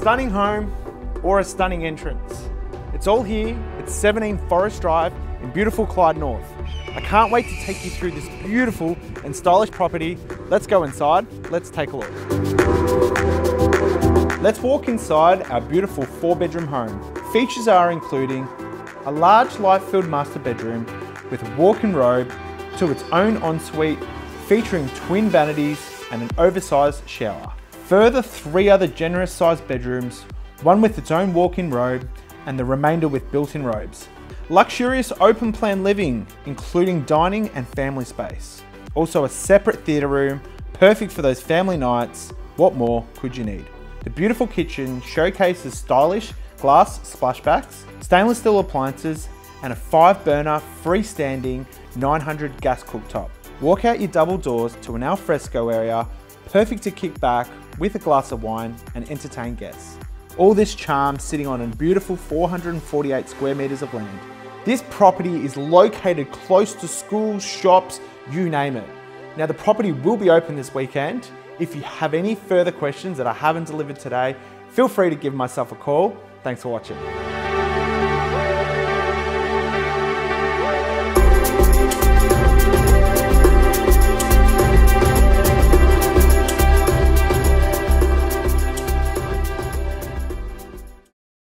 stunning home or a stunning entrance. It's all here at 17 Forest Drive in beautiful Clyde North. I can't wait to take you through this beautiful and stylish property. Let's go inside, let's take a look. Let's walk inside our beautiful four bedroom home. Features are including a large light-filled master bedroom with a walk-in robe to its own ensuite featuring twin vanities and an oversized shower. Further three other generous sized bedrooms, one with its own walk-in robe and the remainder with built-in robes. Luxurious open plan living, including dining and family space. Also a separate theatre room, perfect for those family nights. What more could you need? The beautiful kitchen showcases stylish glass splashbacks, stainless steel appliances, and a five burner freestanding 900 gas cooktop. Walk out your double doors to an alfresco area, perfect to kick back with a glass of wine and entertain guests. All this charm sitting on a beautiful 448 square meters of land. This property is located close to schools, shops, you name it. Now the property will be open this weekend. If you have any further questions that I haven't delivered today, feel free to give myself a call. Thanks for watching.